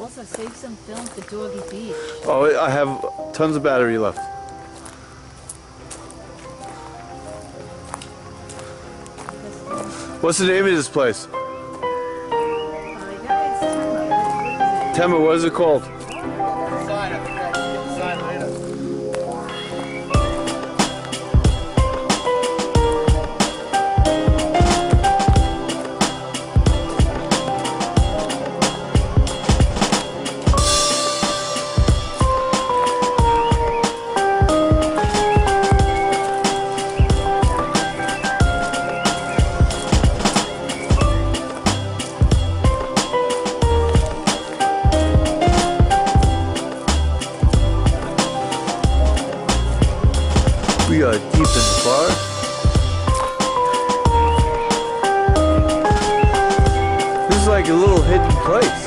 Also, save some film for Doggy Beach. Oh, I have tons of battery left. What's the name of this place? Uh, Tema, what is it called? Little place.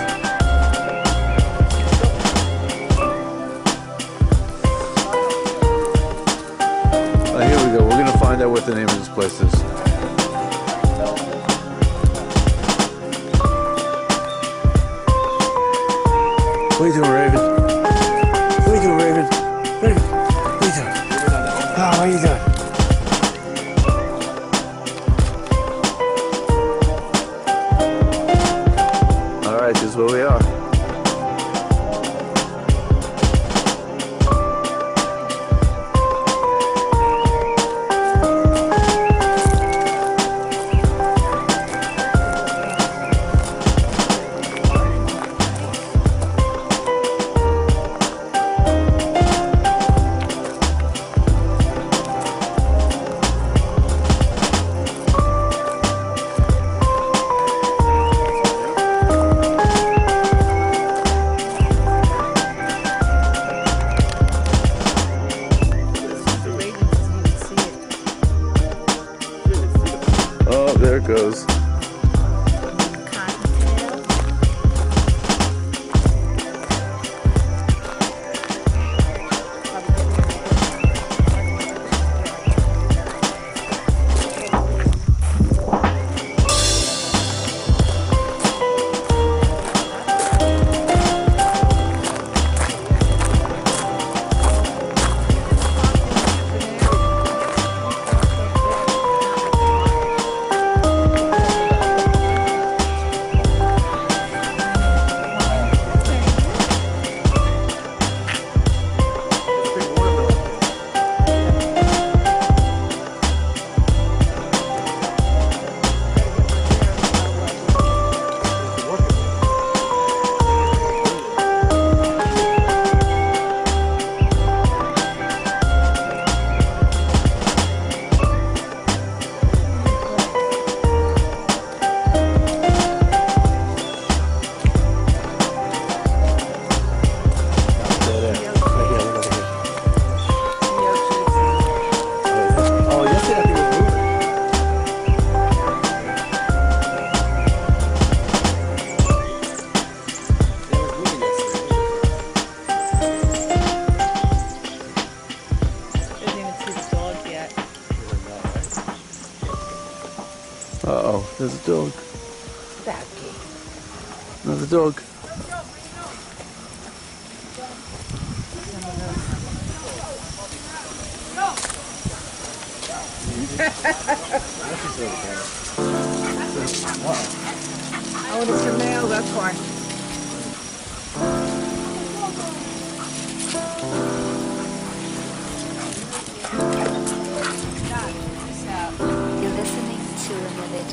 Oh, uh, here we go. We're gonna find out what the name of this place is. What are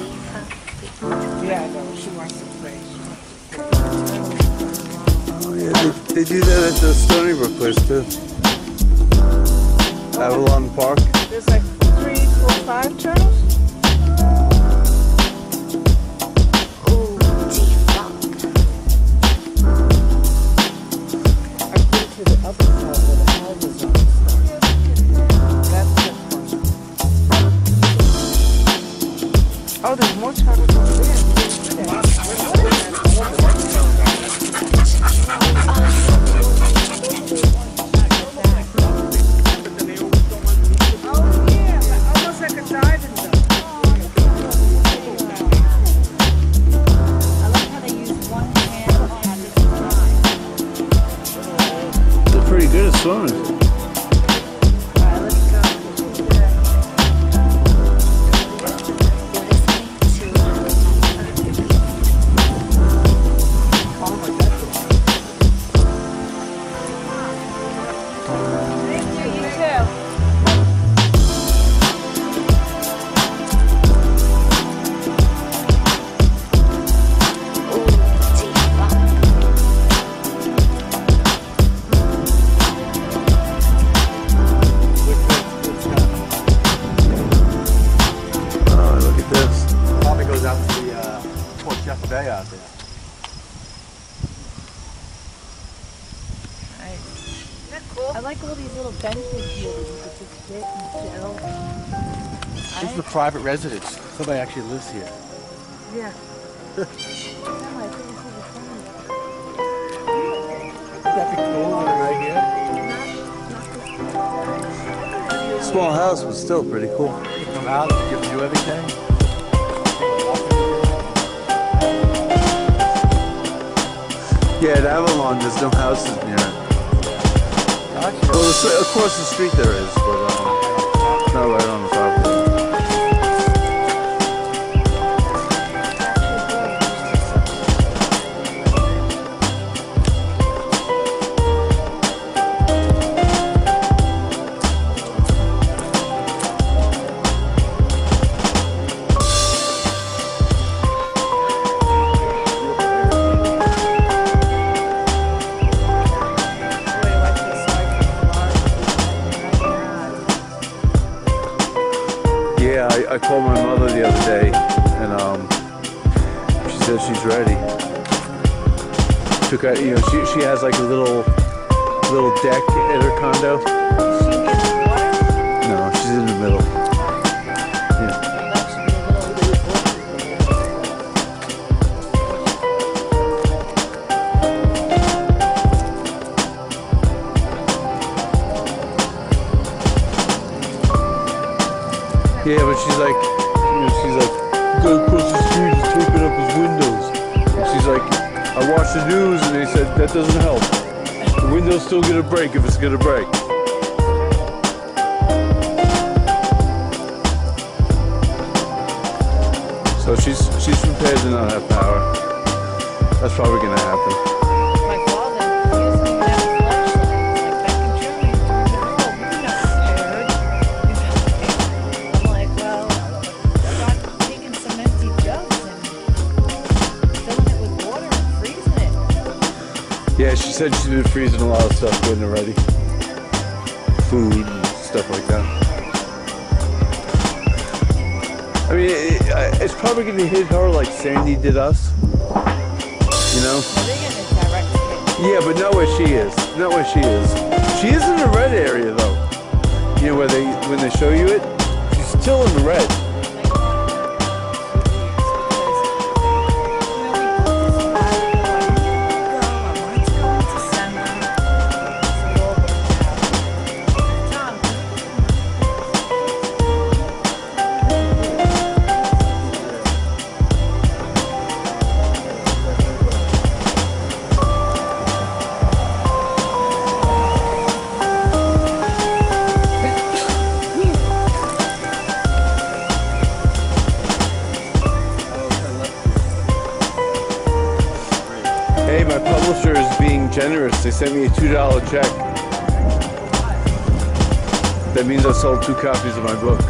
a Yeah, I know, she wants to play. Yeah, they, they do that at the Stony Brook place too. Avalon Park. There's like three, four, five turtles? good as fun. Residence. Somebody actually lives here. Yeah. No, I think this is a fun. That'd be cool right here. Small house, was still pretty cool. You come out, give you everything. Yeah, at Avalon, there's no houses near it. Actually, Well, across the street there is, but um, not right on Took out, you know, she she has like a little little deck at her condo. She in water? No, she's in the middle. Yeah. That should be a little Yeah, but she's like, I watched the news and they said that doesn't help. The window's still gonna break if it's gonna break. So she's she's prepared to not have power. That's probably gonna happen. She's been freezing a lot of stuff getting it ready. Food and stuff like that. I mean, it, it- it's probably gonna hit her like Sandy did us. You know? They're. Yeah, but not where she is. Not where she is. She is in the red area though. You know where they when they show you it, she's still in the red. Sent me a two dollar check. That means I sold two copies of my book.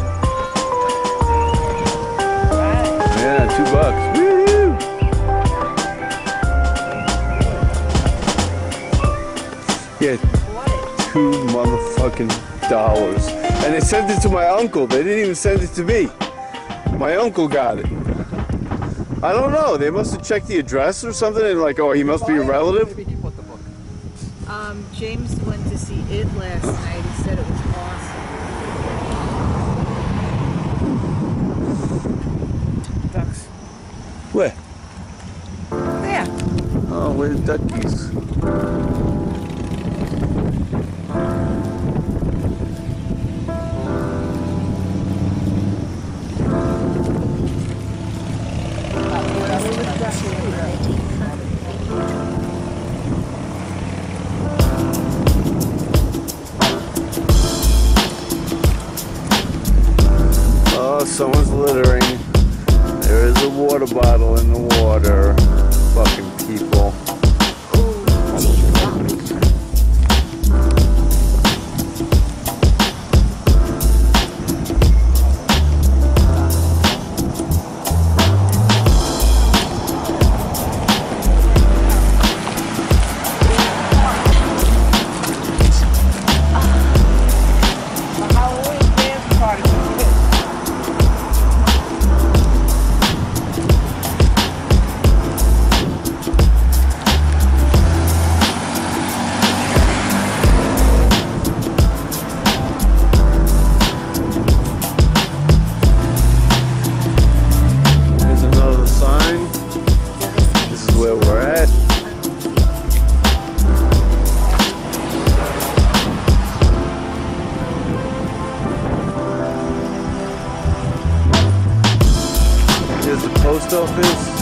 Yeah, two bucks. Woo! Yeah, two motherfucking dollars. And they sent it to my uncle. They didn't even send it to me. My uncle got it. I don't know. They must have checked the address or something and like, oh, he must be a relative. James went to see it last night. He said it was awesome. Ducks. Where? There. Oh, where the duckies? soda bottle in the water. Fucking people. talvez.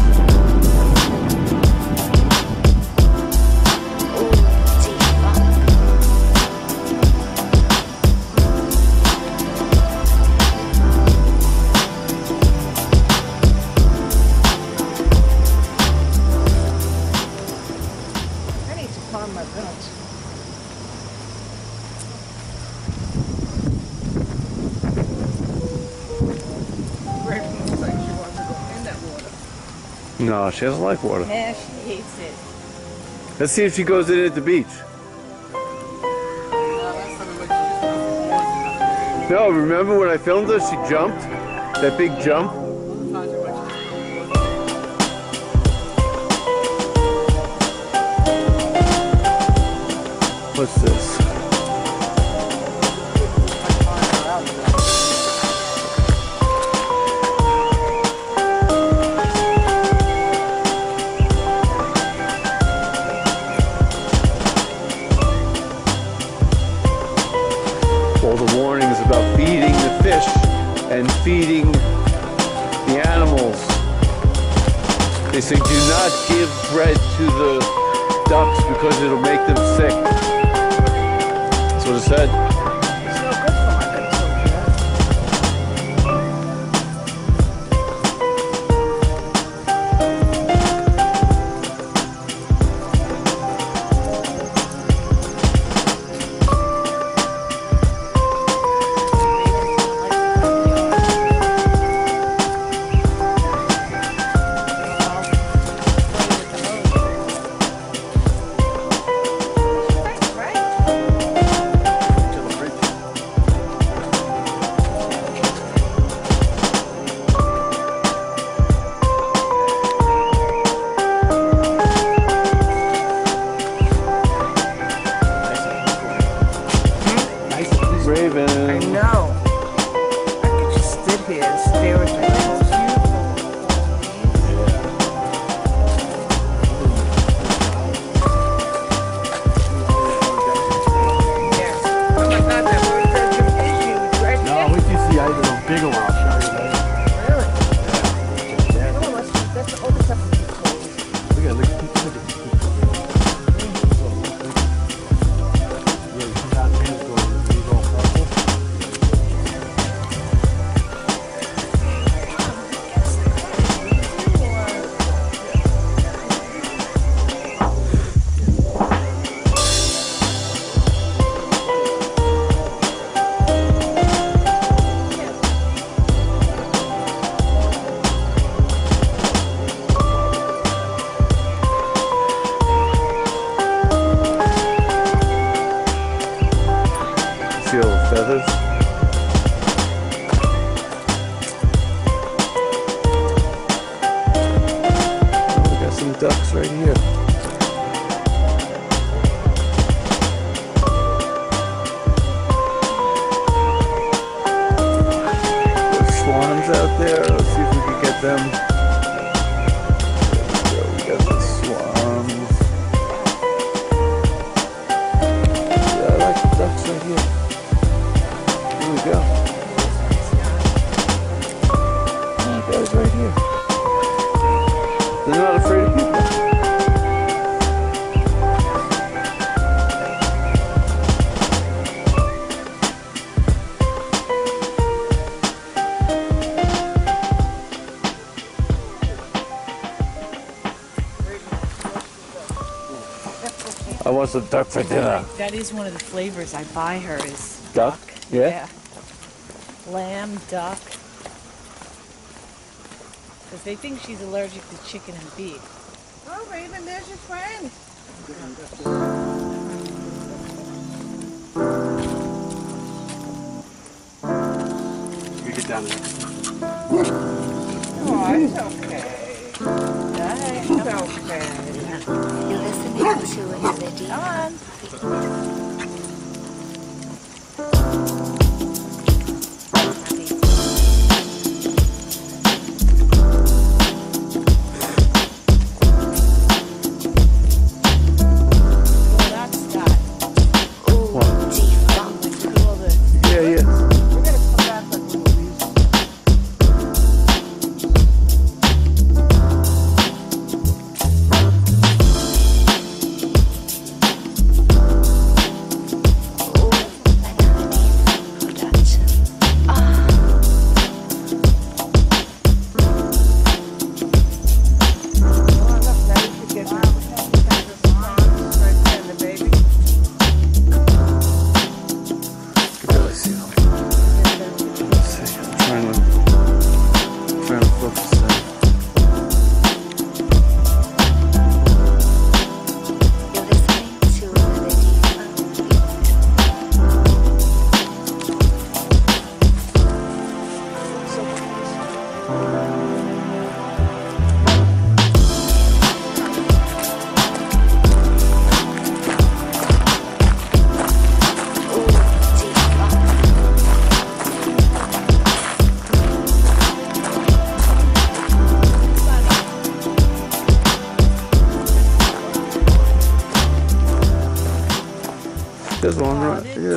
She doesn't like water. She hates it. Let's see if she goes in at the beach. No, remember when I filmed her? She jumped? That big jump? some duck for dinner. That is one of the flavors I buy her is duck. duck. Yeah. yeah. Lamb, duck. Because they think she's allergic to chicken and beef. Oh, Raven, there's your friend. You get down there. Oh, it's okay. That's okay into another deep. Come on.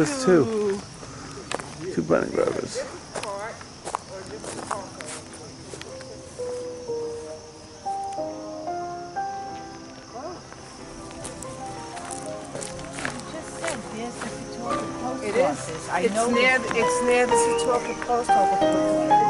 is too. Two bunny rabbits. It is. I it's know near. It's near the Setauket Post Office.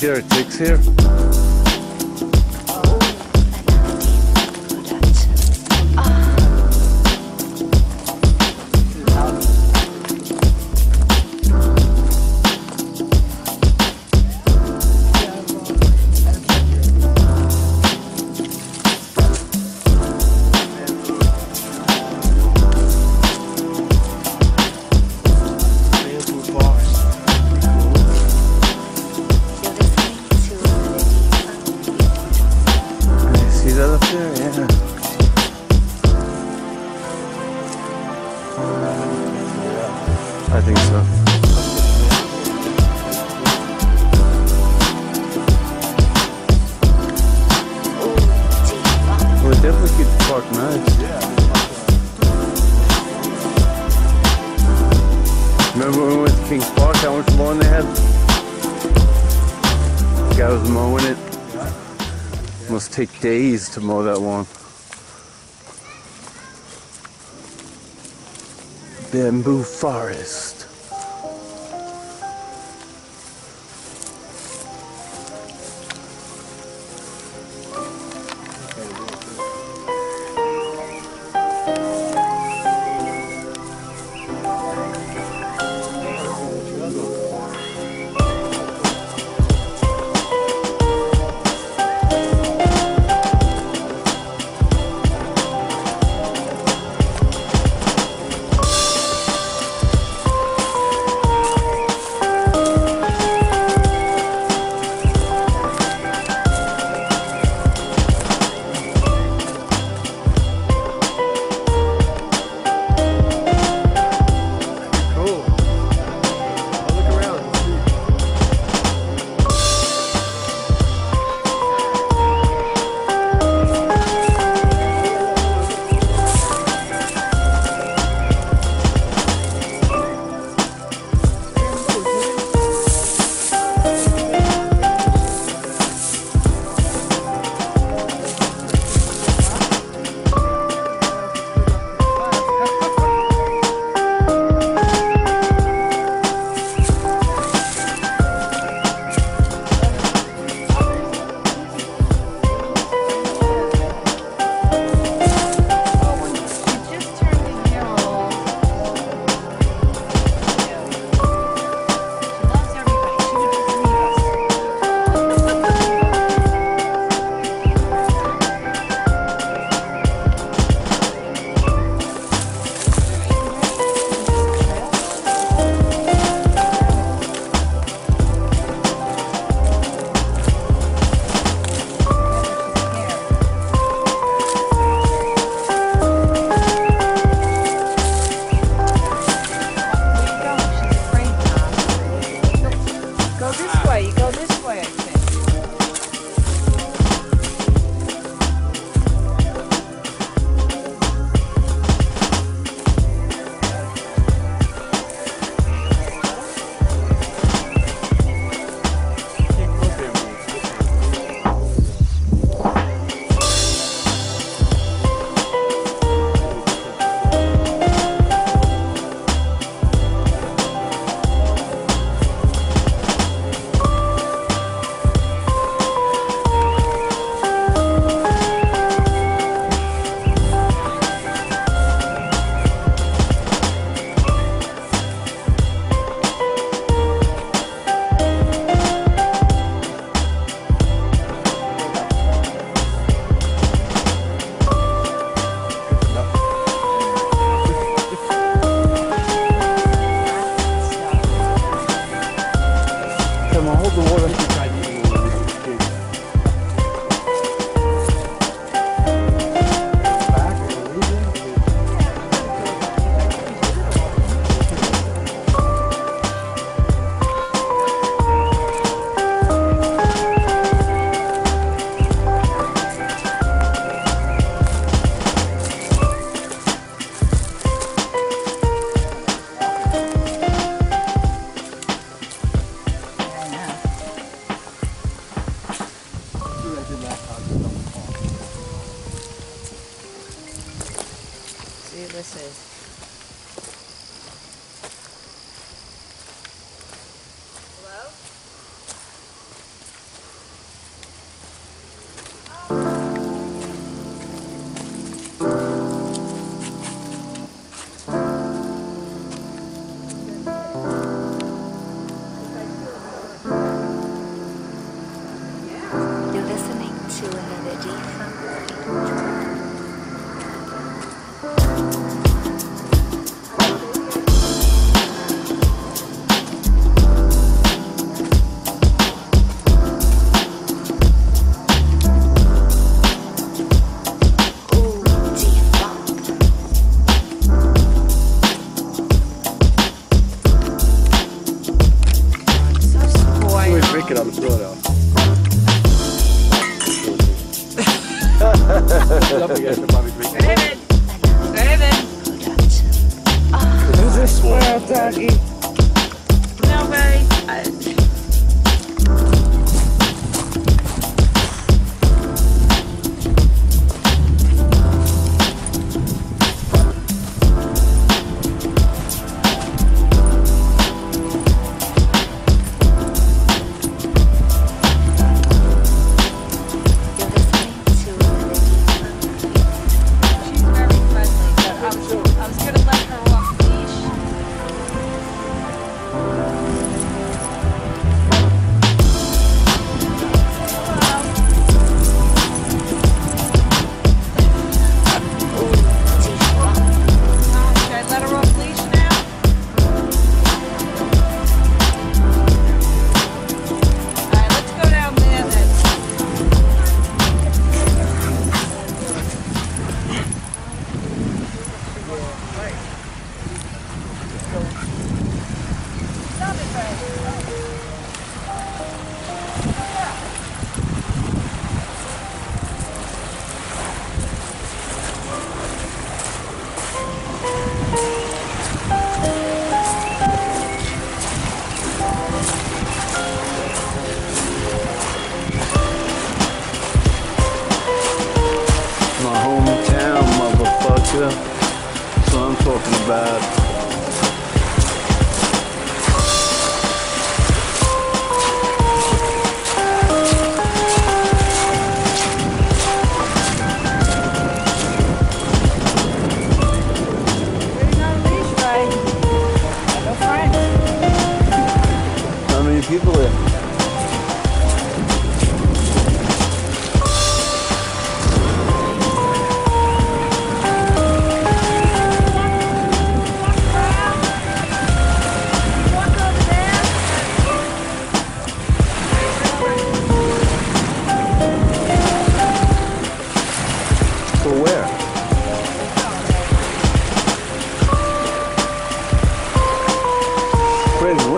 Here it takes here. To mow that lawn. Bamboo forest.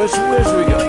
Where's, where's we go?